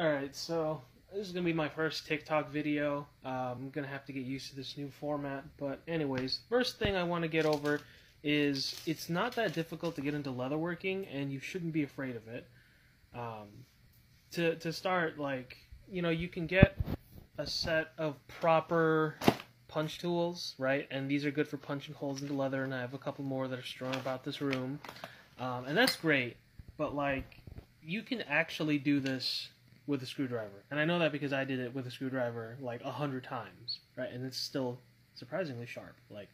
Alright, so this is going to be my first TikTok video. Um, I'm going to have to get used to this new format. But anyways, first thing I want to get over is it's not that difficult to get into leatherworking, and you shouldn't be afraid of it. Um, to, to start, like, you know, you can get a set of proper punch tools, right? And these are good for punching holes into leather, and I have a couple more that are strewn about this room. Um, and that's great, but, like, you can actually do this with a screwdriver. And I know that because I did it with a screwdriver like a hundred times, right? And it's still surprisingly sharp. Like,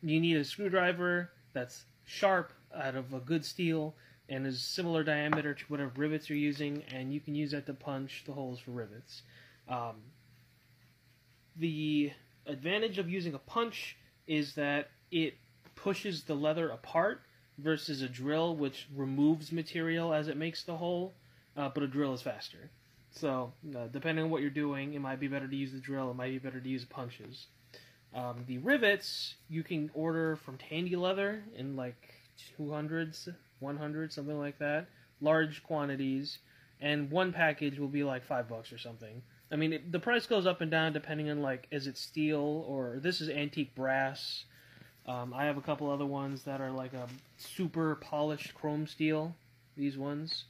you need a screwdriver that's sharp out of a good steel and is similar diameter to whatever rivets you're using, and you can use that to punch the holes for rivets. Um, the advantage of using a punch is that it pushes the leather apart versus a drill, which removes material as it makes the hole, uh, but a drill is faster. So, uh, depending on what you're doing, it might be better to use the drill, it might be better to use punches. Um, the rivets you can order from Tandy Leather in like 200s, 100, something like that, large quantities, and one package will be like five bucks or something. I mean, it, the price goes up and down depending on like is it steel or this is antique brass. Um, I have a couple other ones that are like a super polished chrome steel. These ones,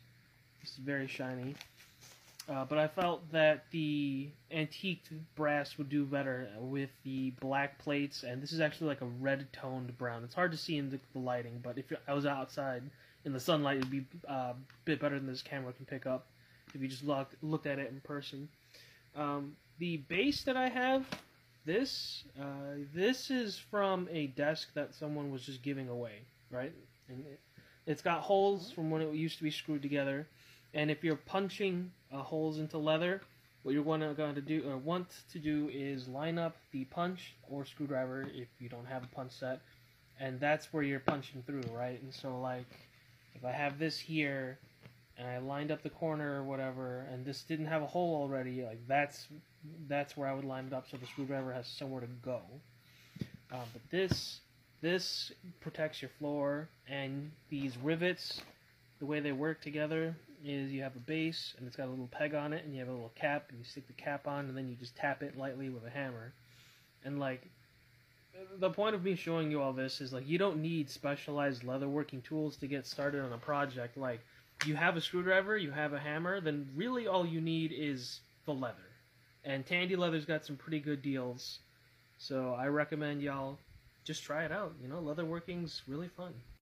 it's very shiny. Uh, but I felt that the antique brass would do better with the black plates, and this is actually like a red toned brown. It's hard to see in the, the lighting, but if I was outside in the sunlight, it'd be uh, a bit better than this camera can pick up if you just looked looked at it in person. Um, the base that I have, this uh, this is from a desk that someone was just giving away, right? And it, it's got holes from when it used to be screwed together and if you're punching uh, holes into leather, what you're going to, do or want to do is line up the punch or screwdriver if you don't have a punch set, and that's where you're punching through, right? And so like, if I have this here, and I lined up the corner or whatever, and this didn't have a hole already, like that's that's where I would line it up so the screwdriver has somewhere to go. Um, but this this protects your floor, and these rivets, the way they work together, is you have a base and it's got a little peg on it and you have a little cap and you stick the cap on and then you just tap it lightly with a hammer. And like the point of me showing you all this is like you don't need specialized leatherworking tools to get started on a project. Like you have a screwdriver, you have a hammer, then really all you need is the leather. And Tandy Leather's got some pretty good deals. So I recommend y'all just try it out. You know, leatherworking's really fun.